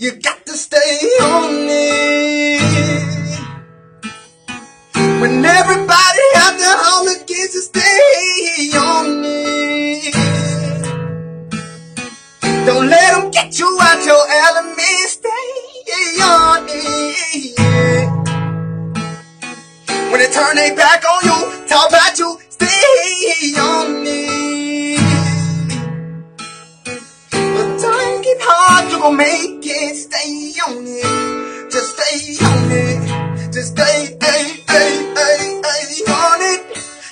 You got to stay on it. When everybody out there hollering kids to stay on it. Don't let them get you out your element. Stay on it. When they turn their back on you, talk about Just stay on it. Just stay, ay, ay, ay, on it.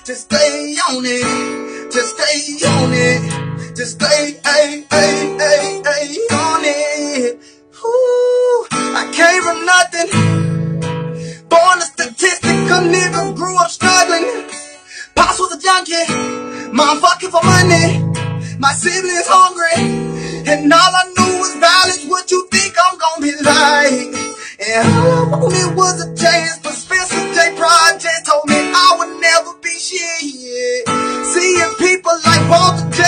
Just stay on it. Just stay on it. Just stay, ay, ay, ay, on it. Ooh, I came from nothing. Born a statistical nigga, grew up struggling. Pops was a junkie, mom fucking for money. My siblings hungry, and all I knew was violence. What you gonna be like? And all I wanted was a chance, but Spencer J. Project told me I would never be shit. Seeing people like Walter J.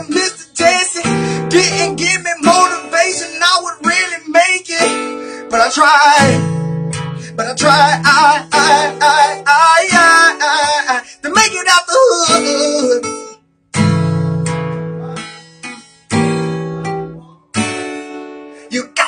and Mr. Jesse didn't give me motivation, I would really make it. But I tried. But I try, I, I, I, I, I, I, I, to make it out the hood. You got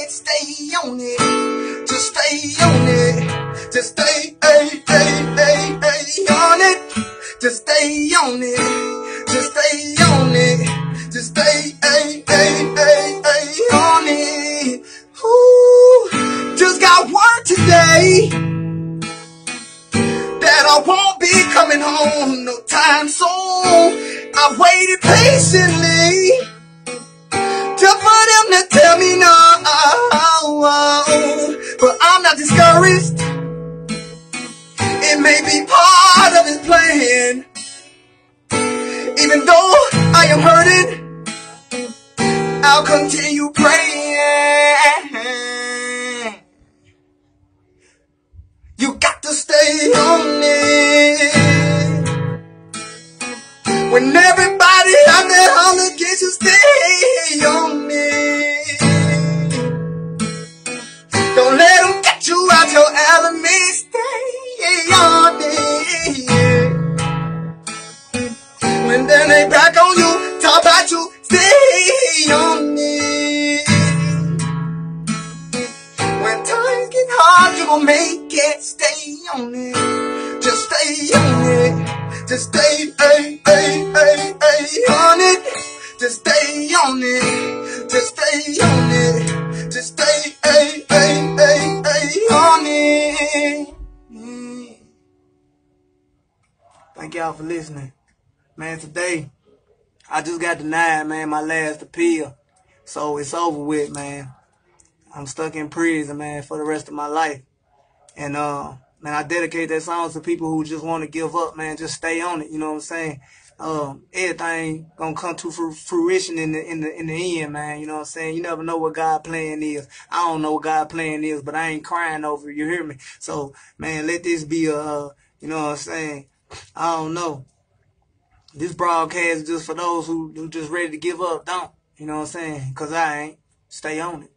it, stay on it. Just stay on it. Just stay, ay, ay, ay, ay, on it. Just stay on it. Just stay on it. Just stay, ay, ay, ay, ay, on it. Ooh, just got word today that I won't be coming home no time soon. I waited patiently not discouraged. It may be part of his plan. Even though I am hurting, I'll continue on it. Just stay on it. Just stay, ay, ay, ay, ay, on it. Just stay on it. Just stay on it. Just stay, ay, ay, ay, ay, on it. Thank y'all for listening. Man, today, I just got denied, man, my last appeal. So it's over with, man. I'm stuck in prison, man, for the rest of my life. And uh, man, I dedicate that song to people who just want to give up, man. Just stay on it. You know what I'm saying? Um, everything gonna come to fruition in the in the in the end, man. You know what I'm saying? You never know what God plan is. I don't know what God plan is, but I ain't crying over it. You hear me? So, man, let this be a, uh, you know what I'm saying? I don't know. This broadcast is just for those who who just ready to give up. Don't. You know what I'm saying? Cause I ain't. Stay on it.